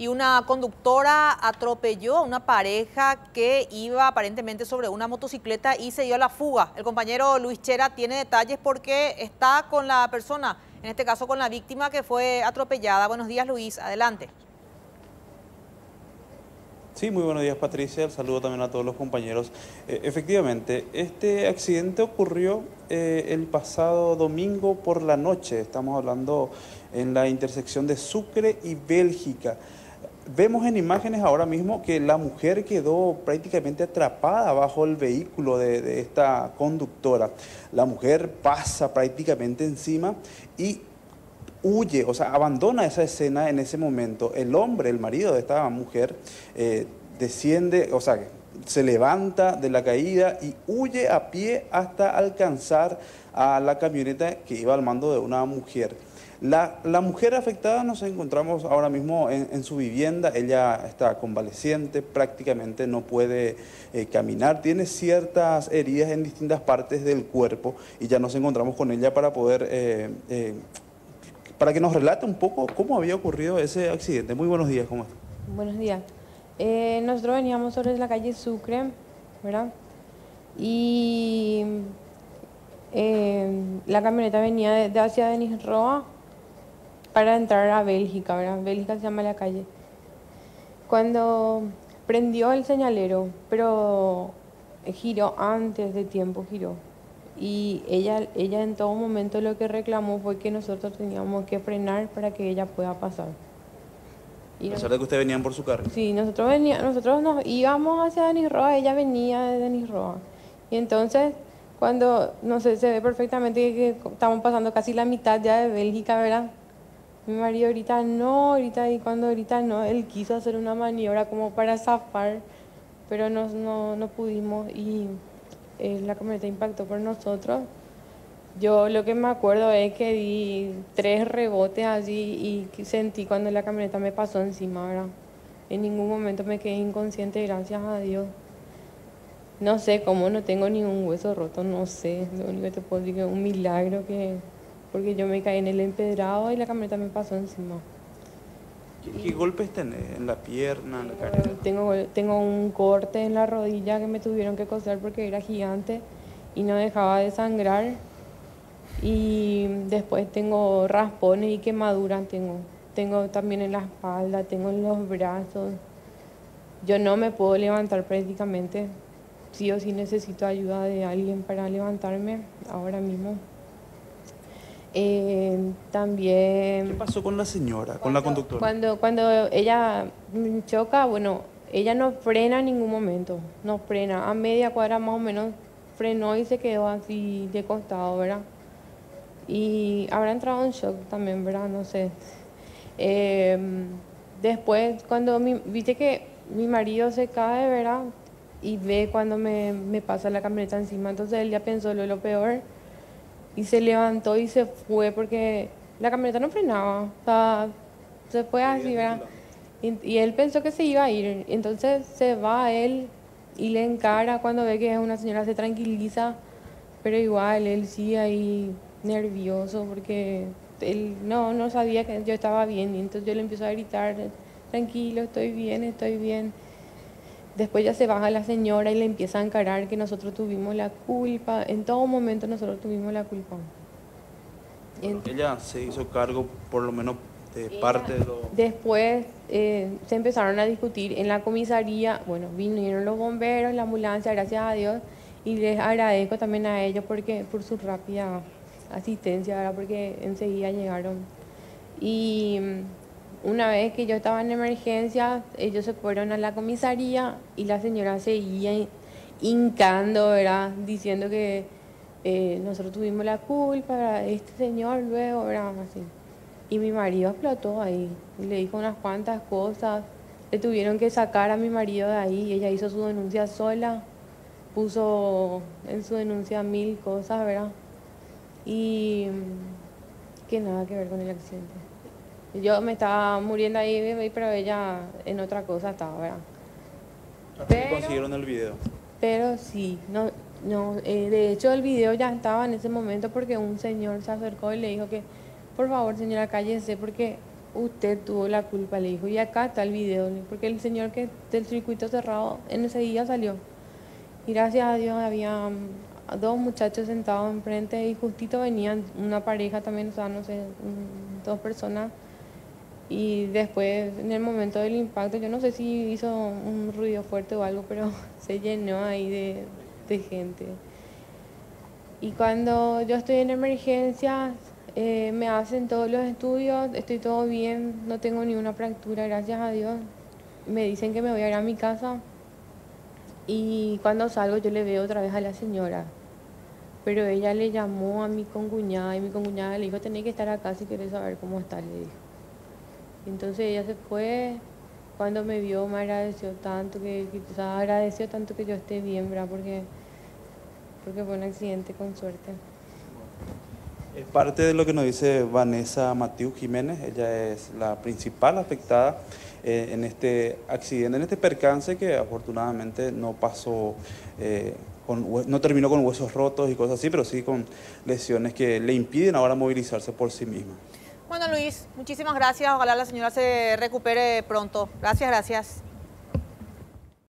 y una conductora atropelló a una pareja que iba aparentemente sobre una motocicleta y se dio a la fuga. El compañero Luis Chera tiene detalles porque está con la persona, en este caso con la víctima que fue atropellada. Buenos días Luis, adelante. Sí, muy buenos días Patricia, el saludo también a todos los compañeros. Eh, efectivamente, este accidente ocurrió eh, el pasado domingo por la noche, estamos hablando en la intersección de Sucre y Bélgica. Vemos en imágenes ahora mismo que la mujer quedó prácticamente atrapada bajo el vehículo de, esta conductora. La mujer pasa prácticamente encima y huye, o sea, abandona esa escena en ese momento. El hombre, el marido de esta mujer, eh, desciende, o sea, se levanta de la caída y huye a pie hasta alcanzar a la camioneta que iba al mando de una mujer. La, mujer afectada nos encontramos ahora mismo en, su vivienda, ella está convaleciente, prácticamente no puede eh, caminar, tiene ciertas heridas en distintas partes del cuerpo y ya nos encontramos con ella para poder, eh, eh, para que nos relate un poco cómo había ocurrido ese accidente. Muy buenos días, ¿cómo está? Buenos días. nosotros veníamos sobre la calle Sucre, ¿verdad? Y la camioneta venía de hacia Denis Roa para entrar a Bélgica, ¿verdad? Bélgica se llama la calle. Cuando prendió el señalero, pero giró antes de tiempo, giró. Y ella, ella en todo momento lo que reclamó fue que nosotros teníamos que frenar para que ella pueda pasar. Y a pesar de que ustedes venían por su carro. Sí, nosotros, venía, nosotros nos íbamos hacia Denis Roa, ella venía de Denis Roa. Y entonces, cuando, no sé, se ve perfectamente que estamos pasando casi la mitad ya de Bélgica, ¿verdad? Mi marido ahorita no, ahorita y cuando ahorita no, él quiso hacer una maniobra como para zafar, pero no, no, no pudimos y eh, la camioneta impactó por nosotros. Yo lo que me acuerdo es que di tres rebotes allí y sentí cuando la camioneta me pasó encima, ¿verdad? En ningún momento me quedé inconsciente, gracias a Dios. No sé cómo no tengo ningún hueso roto, no sé. Lo único que te puedo decir es un milagro que porque yo me caí en el empedrado y la camioneta me pasó encima. ¿Qué, golpes tenés? ¿En la pierna, en la cara? Tengo, tengo un corte en la rodilla que me tuvieron que coser porque era gigante y no dejaba de sangrar. Y después tengo raspones y quemaduras, tengo, tengo también en la espalda, tengo en los brazos. Yo no me puedo levantar prácticamente. Sí o sí necesito ayuda de alguien para levantarme ahora mismo. Eh, también... ¿Qué pasó con la señora, con la conductora? Cuando, cuando ella choca, bueno, ella no frena en ningún momento, no frena. A media cuadra más o menos frenó y se quedó así de costado, ¿verdad? Y habrá entrado en shock también, ¿verdad? No sé. Em, después, cuando mi, viste que mi marido se cae, ¿verdad? Y ve cuando me, me pasa la camioneta encima, entonces él ya pensó lo, lo peor y se levantó y se fue porque la camioneta no frenaba. O sea, se fue así, ¿verdad? Y, él pensó que se iba a ir. Entonces se va a él y le encara cuando ve que es una señora, se tranquiliza, pero igual él sigue ahí nervioso porque él no, no sabía que yo estaba bien. Y entonces yo le empiezo a gritar, tranquilo, estoy bien, estoy bien. Después ya se baja la señora y le empieza a encarar que nosotros tuvimos la culpa. En todo momento nosotros tuvimos la culpa. ella se hizo cargo por lo menos de parte de lo... Después eh, se empezaron a discutir en la comisaría. Bueno, vinieron los bomberos, la ambulancia, gracias a Dios. Y les agradezco también a ellos porque por su rápida asistencia, porque enseguida llegaron. Y una vez que yo estaba en emergencia, ellos se fueron a la comisaría y la señora seguía hincando, ¿verdad? Diciendo que eh, nosotros tuvimos la culpa, este señor luego, ¿verdad? Así. Y mi marido explotó ahí, y le dijo unas cuantas cosas, le tuvieron que sacar a mi marido de ahí, ella hizo su denuncia sola, puso en su denuncia mil cosas, ¿verdad? Y que nada que ver con el accidente. Yo me estaba muriendo ahí, pero ella en otra cosa estaba, ¿verdad? Pero, consiguieron el video? Pero sí, no, no, eh, de hecho el video ya estaba en ese momento porque un señor se acercó y le dijo que, por favor señora, cállese porque usted tuvo la culpa, le dijo. Y acá está el video, porque el señor que del circuito cerrado en ese día salió. Y gracias a Dios había mm, dos muchachos sentados enfrente y justito venían una pareja también, o sea, no sé, dos personas. Y después, en el momento del impacto, yo no sé si hizo un ruido fuerte o algo, pero se llenó ahí de, de gente. Y cuando yo estoy en emergencia, eh, me hacen todos los estudios, estoy todo bien, no tengo ninguna fractura, gracias a Dios. Me dicen que me voy a ir a mi casa y cuando salgo yo le veo otra vez a la señora. Pero ella le llamó a mi concuñada y mi concuñada le dijo, tenés que estar acá si quieres saber cómo está, le dijo. Entonces ella se fue, cuando me vio me agradeció tanto, que, agradeció tanto que yo esté bien, ¿verdad? Porque, porque fue un accidente con suerte. Es parte de lo que nos dice Vanessa Matiu Jiménez, ella es la principal afectada eh, en este accidente, en este percance que afortunadamente no pasó, eh, no terminó con huesos rotos y cosas así, pero sí con lesiones que le impiden ahora movilizarse por sí misma. Bueno Luis, muchísimas gracias, ojalá la señora se recupere pronto. Gracias, gracias.